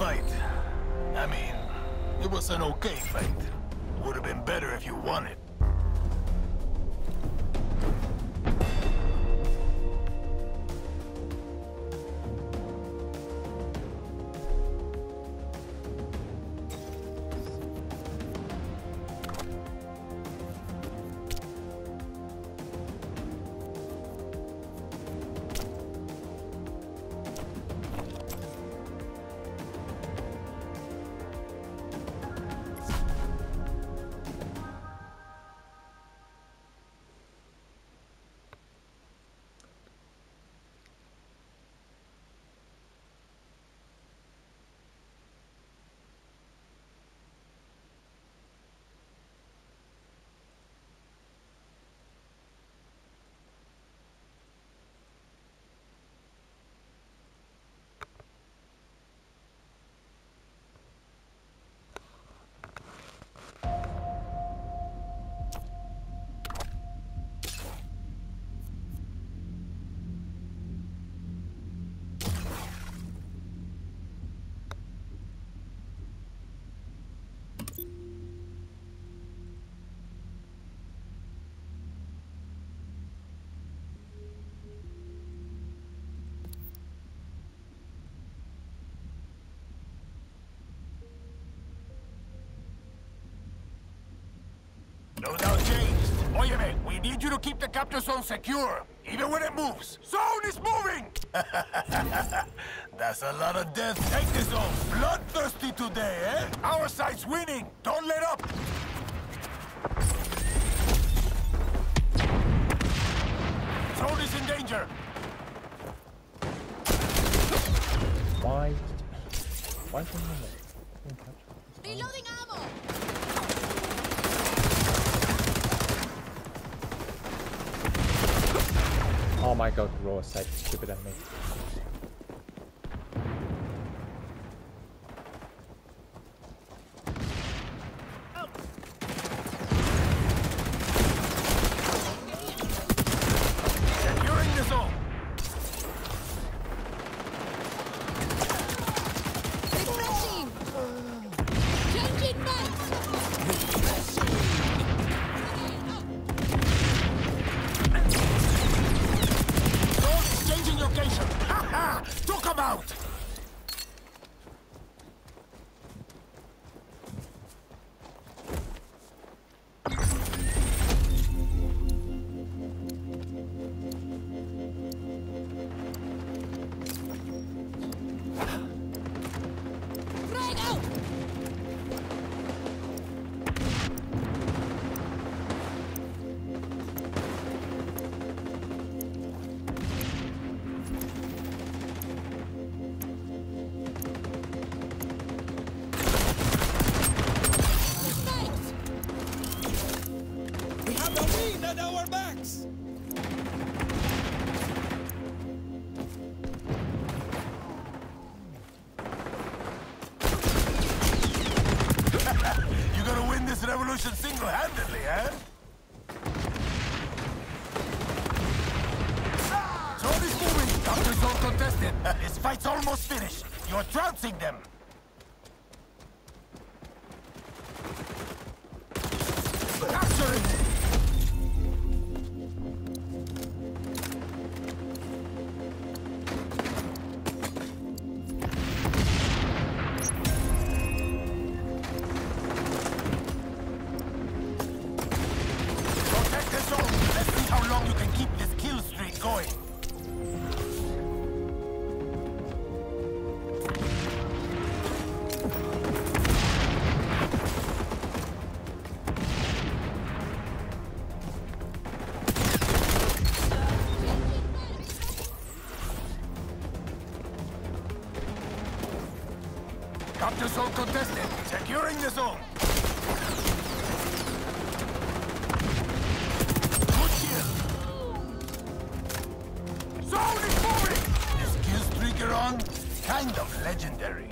fight. I mean, it was an okay fight. Would have been better if you won it. No doubt changed. Oye, we need you to keep the capture zone secure, even when it moves. Zone is moving! That's a lot of death. Take the zone. Bloodthirsty today, eh? Our side's winning. Don't let up. Zone is in danger. Why? Why didn't I Reloading ammo! Oh my god, raw side stupid at me. Revolution single-handedly, eh? Zone is moving. Doctor Zone contested. This fight's almost finished. You're trouncing them. Capture zone contested. Securing the zone. Good kill. Zone is moving! This kill streak you're on, kind of legendary.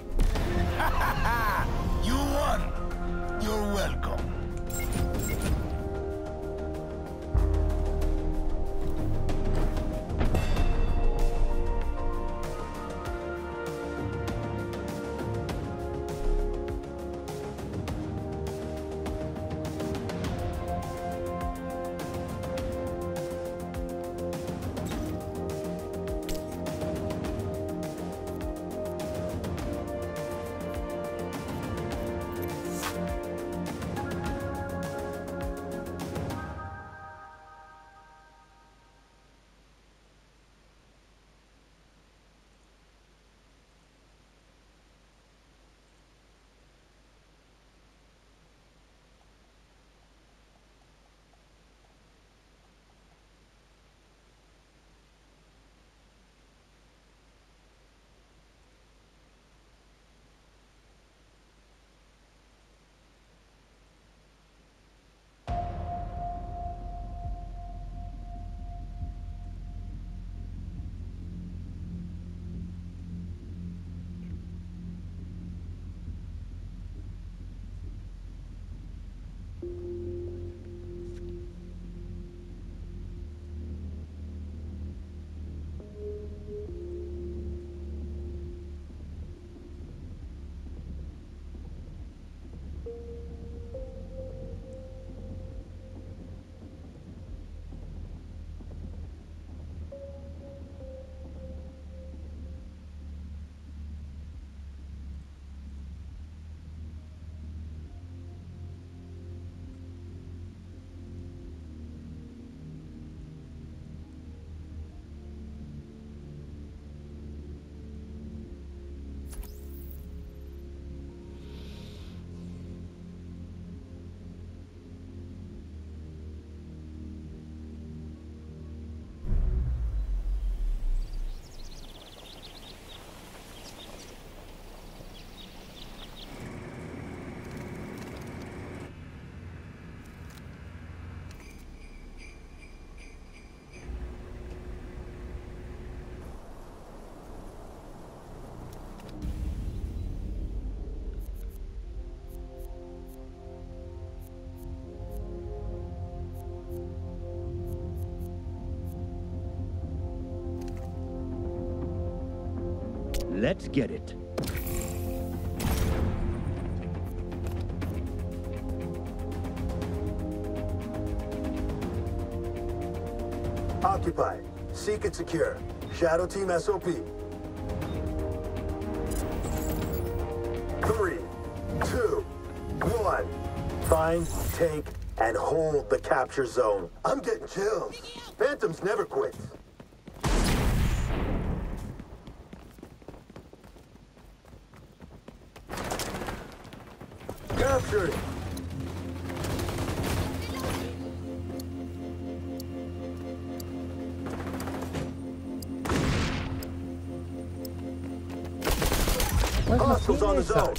Let's get it. Occupy. Seek and secure. Shadow Team SOP. Three, two, one. Find, take, and hold the capture zone. I'm getting chills. Phantoms never quit. Where's my Hostiles on the zone. at?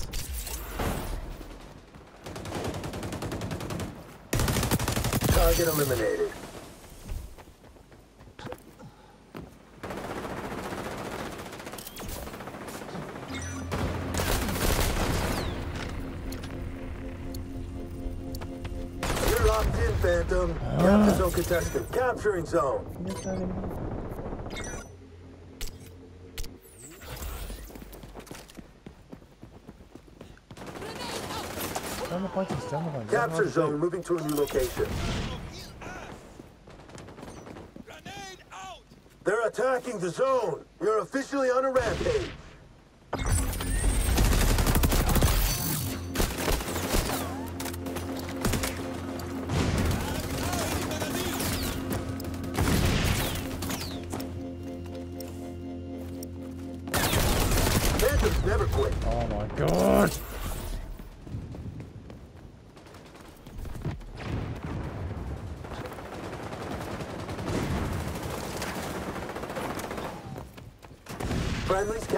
Target eliminated. You're locked in, Phantom. Capture zone contested. Capturing zone. Yes, I mean- Grenade out. Where am I pointing? Still not going. Capture zone moving to a new location. Grenade out! They're attacking the zone. You're officially on a rampage. Phantoms never quit. Oh my god!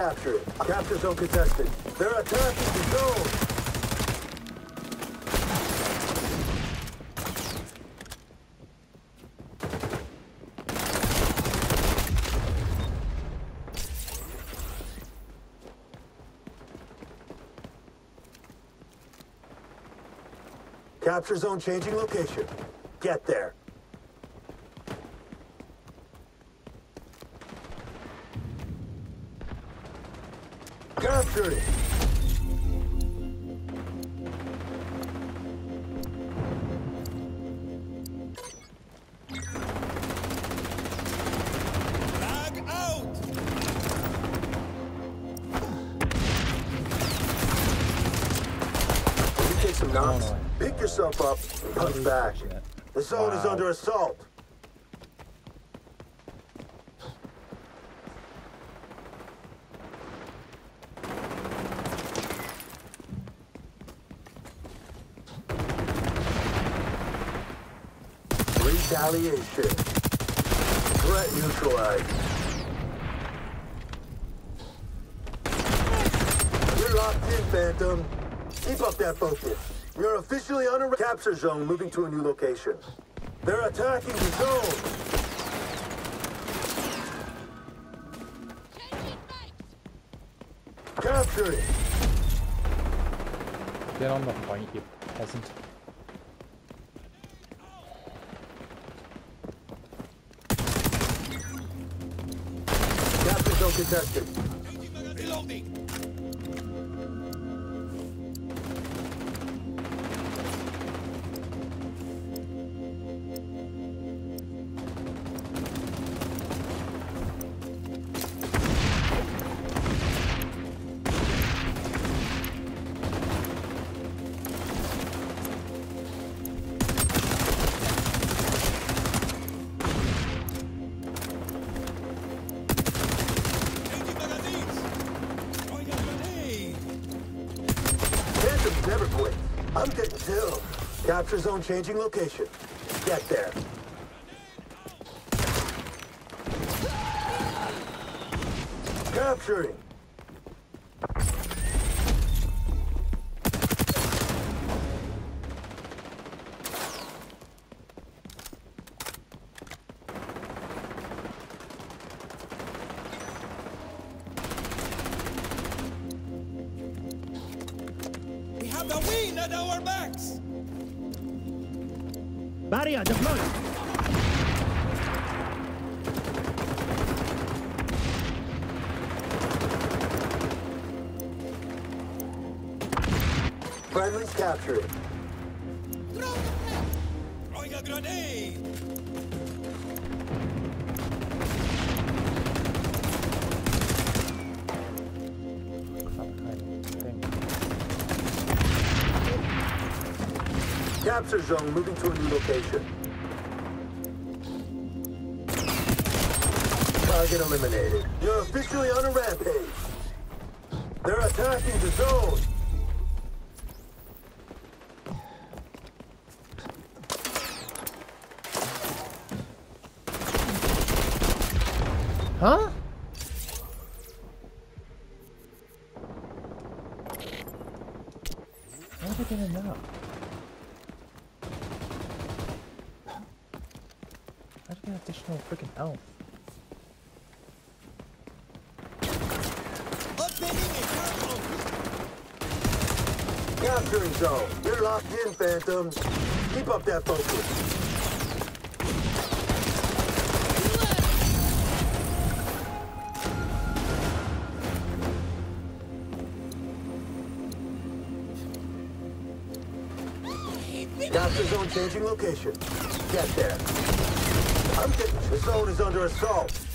Friendlies captured. Capture zone contested. They're attacking the zone. Capture zone changing location. Get there. You take some knocks, no. pick yourself up, and punch back. The zone is under assault. Retaliation. Threat neutralized. You're locked in, Phantom. Keep up that focus. You're officially on a capture zone moving to a new location. They're attacking the zone. Changing mags. Capturing. Get on the point, you peasant. Capture zone contested. Reloading! Capture zone changing location. Get there. Capturing. Friendly's captured. Throwing a grenade! Capture zone moving to a new location. Target eliminated. You're officially on a rampage. They're attacking the zone. Huh? How are they getting that? How do you get additional freaking health? Updating a cargo! Capturing zone. You're locked in, Phantom. Keep up that focus. Capture zone changing location. Get there. I'm getting the zone is under assault.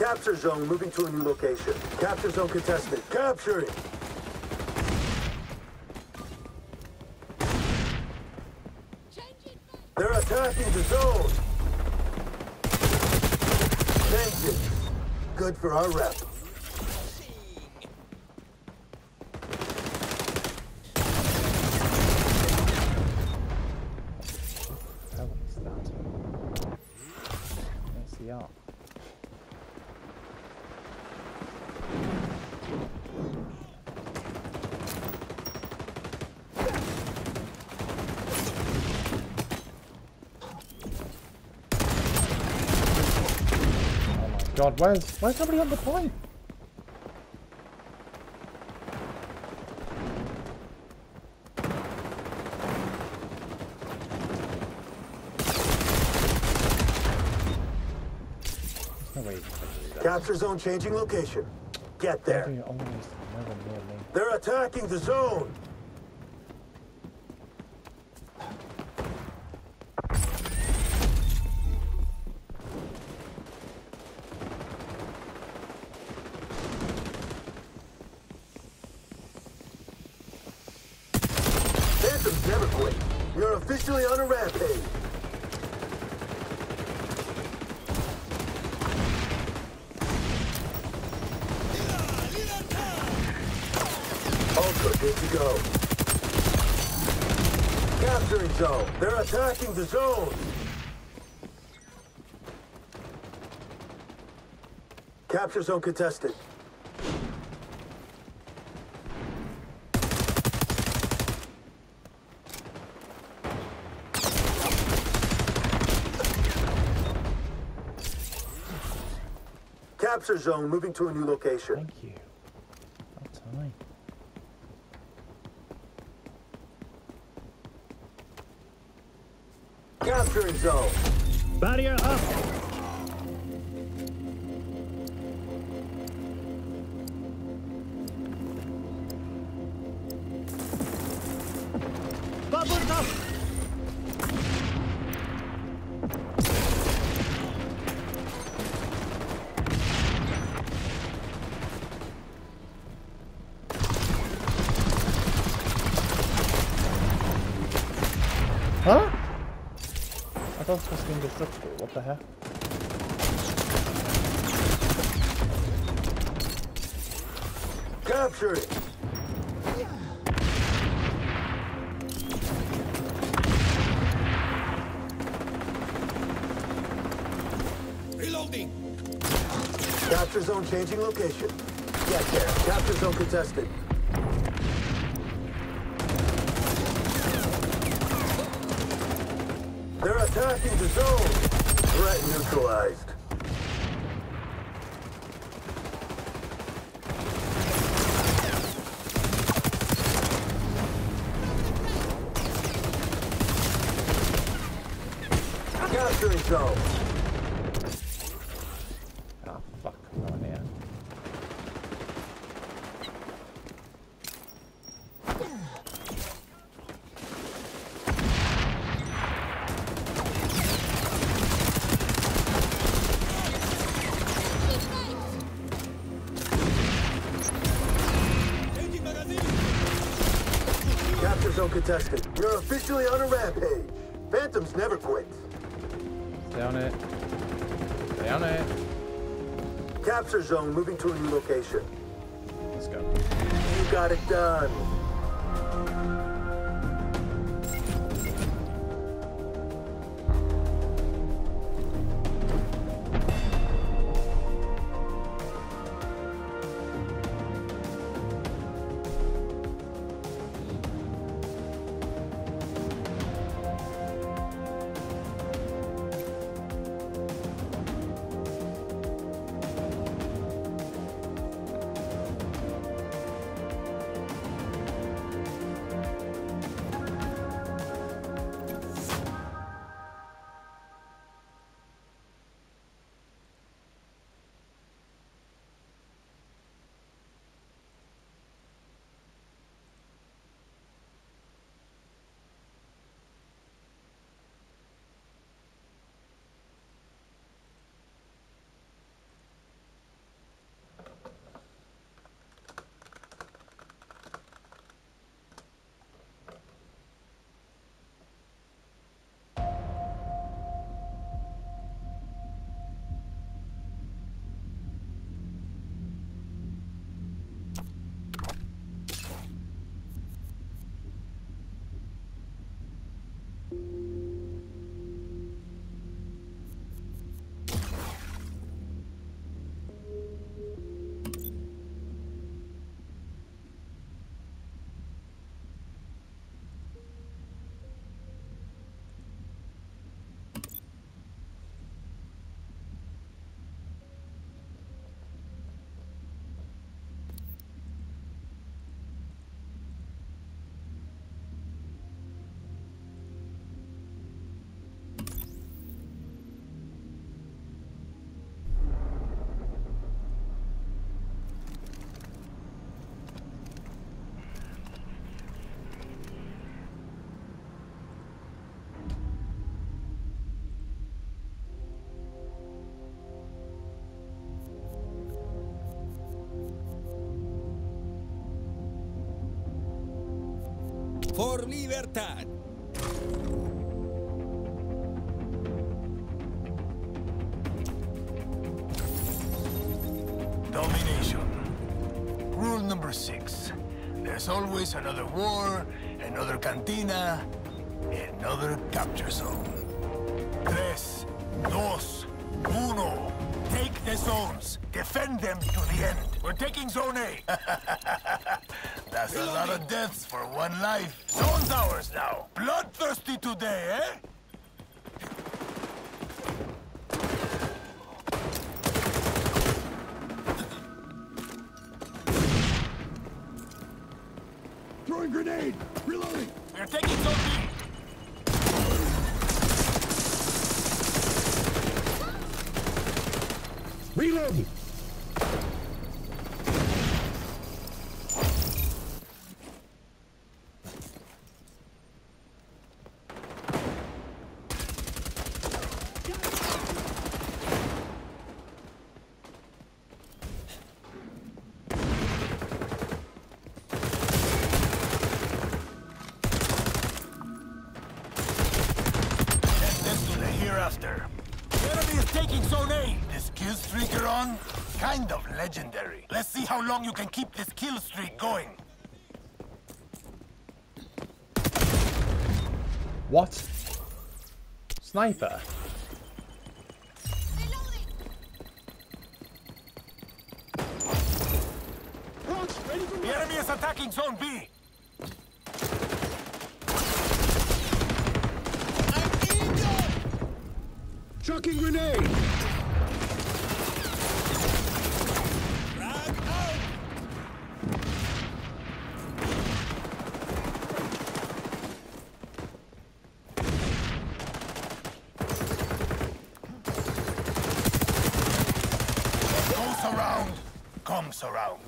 Capture zone moving to a new location. Capture zone contested. Capturing. Changing back. They're attacking the zone. Vengeance. Good for our rep. How is that? Where's the art? Oh my god, where's where's somebody on the point? There's no way you can do that. Capture zone changing location. Get there. do you always never near me? They're attacking the zone. Phantoms never quit. You're officially on a rampage. Ultra, good to go. Capturing zone. The zone. Capture zone contested. Capture zone moving to a new location. Thank you. About time. Capturing zone. Barrier up! What the heck? Capture it! Reloading! Capture zone changing location. Get there. Capture zone contested. They're attacking the zone! Threat neutralized. Zone contested. You're officially on a rampage. Phantoms never quit. Down it. Down it. Capture zone moving to a new location. Let's go. You got it done. Por libertad. Domination. Rule number six. There's always another war, another cantina, another capture zone. Tres, dos, uno. Take the zones. Defend them to the end. We're taking zone A. That's a lot of deaths for one life. Zone's ours now. Bloodthirsty today, eh? Throwing grenade. Reloading. We're taking zone B. Reloading. Get this to the hereafter. Enemy enemy is taking Zone A. This kill streak you're on? Kind of legendary. Let's see how long you can keep this kill streak going. What? Sniper? Reloading. The enemy is attacking Zone B. Chucking grenade! Frag out! Goes around, around.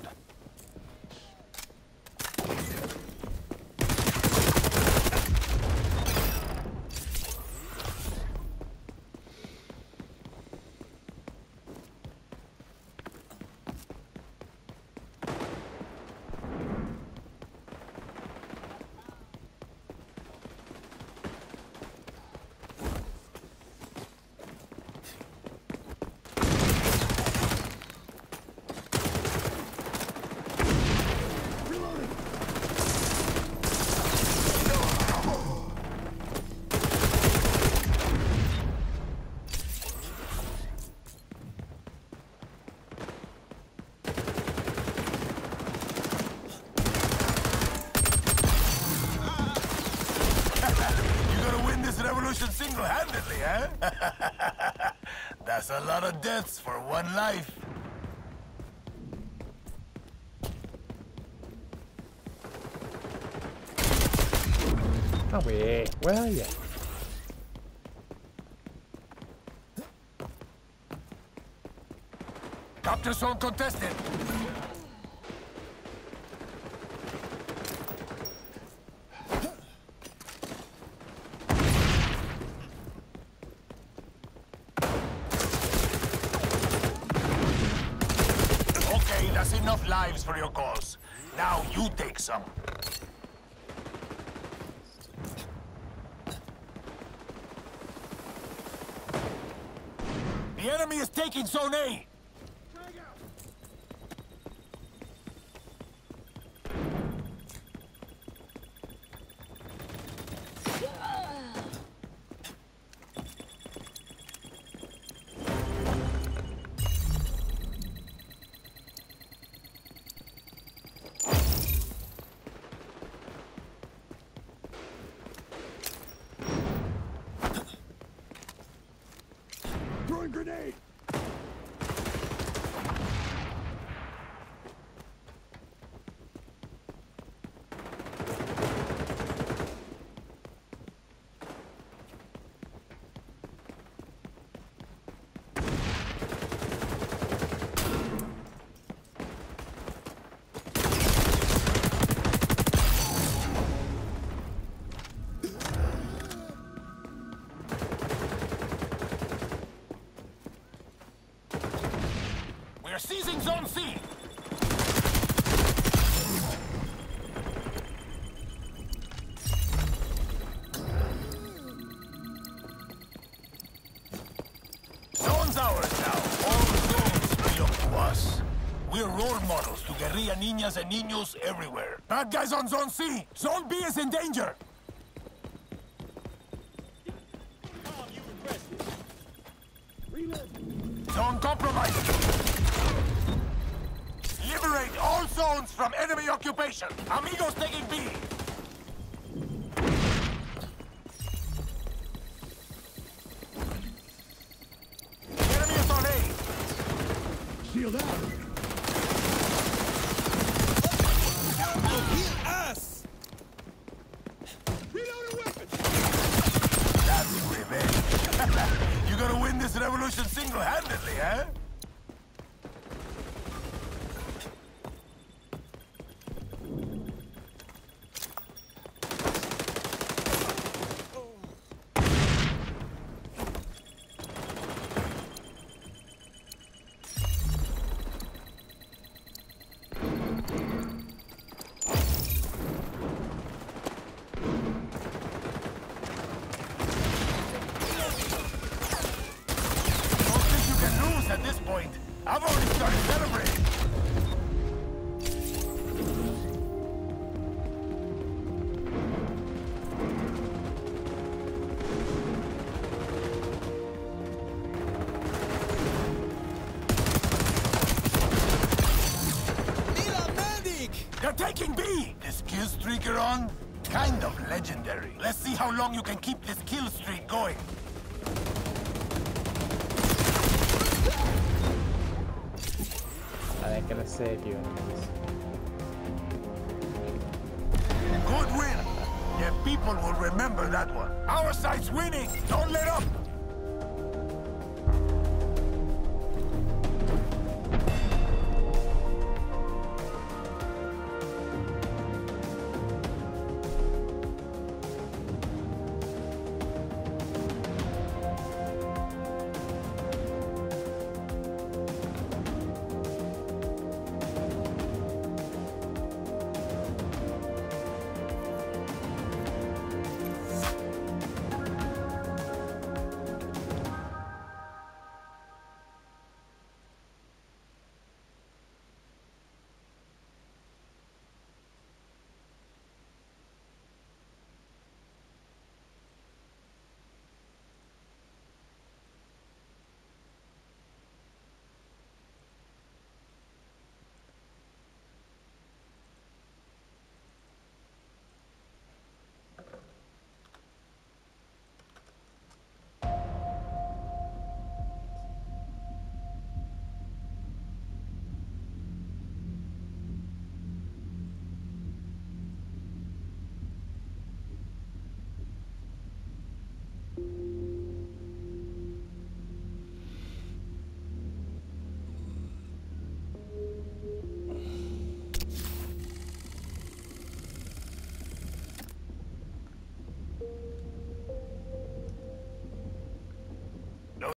You're gonna win this revolution single-handedly, huh? That's a lot of deaths for one life. Away. Where are you? Capture zone contested. Grenade! Seizing Zone C. Zone's ours now. All zones belong to us. We're role models to guerrilla niñas and niños everywhere. Bad guys on Zone C. Zone B is in danger. Zone compromised. Liberate all zones from enemy occupation. Amigos taking B. Enemy is on A. Shield out! Heal us! Reload a weapon! That's revenge. You're gonna win this revolution single-handedly, huh? This kill streak you're on? Kind of legendary. Let's see how long you can keep this kill streak going. I ain't gonna save you. Good win. Yeah, people will remember that one. Our side's winning. Don't let up.